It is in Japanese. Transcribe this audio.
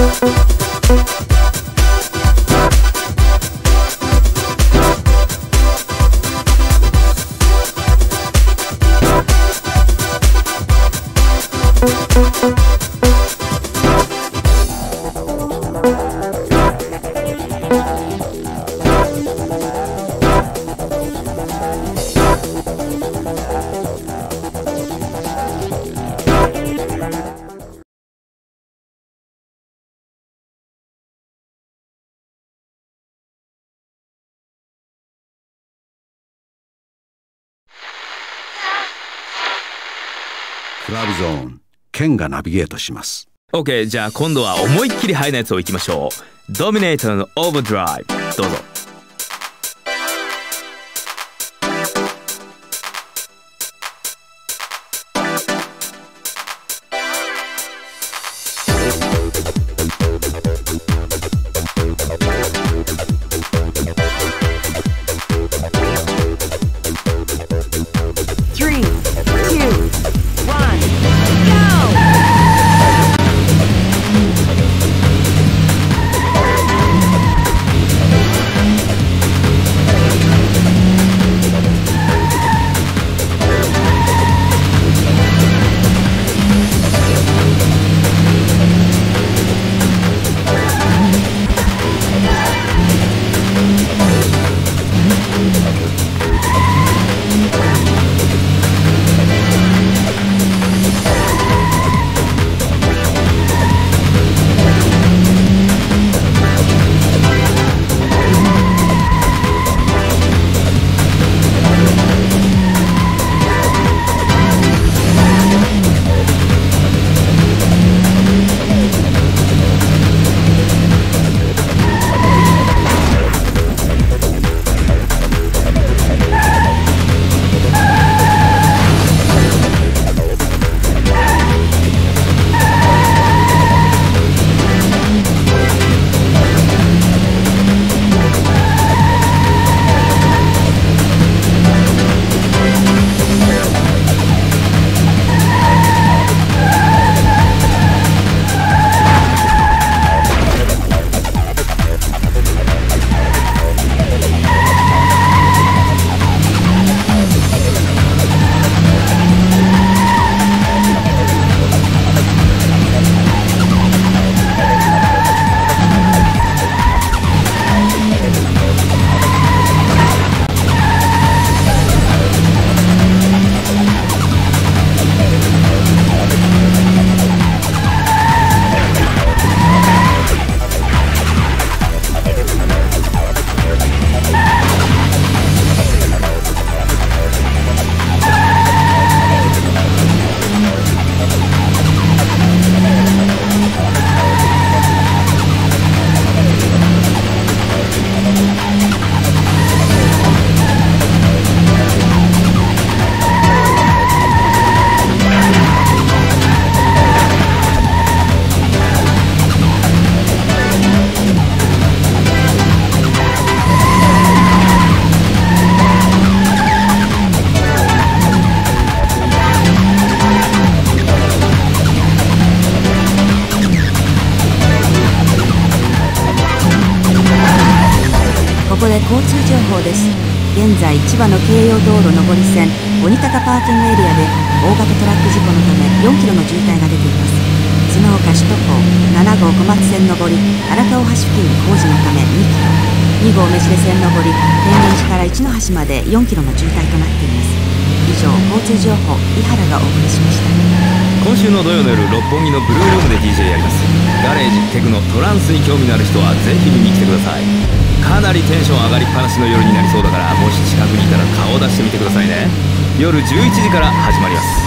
Thank クラブゾーンケンがナビゲートします。OK じゃあ今度は思いっきりハイなやつをいきましょう。ドミネーターのオーバードライブ。どうぞ。交通情報です。現在千葉の京葉道路上り線鬼高パーキングエリアで大型トラック事故のため4キロの渋滞が出ています。その他首都高7号小松線上り荒川橋付近工事のため2キロ。2号目白線上り天然寺から一の橋まで4キロの渋滞となっています。以上交通情報井原がお送りしました。今週の土曜の夜六本木のブルールームで DJ やります。ガレージテクノトランスに興味のある人はぜひ見に来てください。かなりテンション上がりっぱなしの夜になりそうだからもし近くにいたら顔を出してみてくださいね。夜11時から始まります。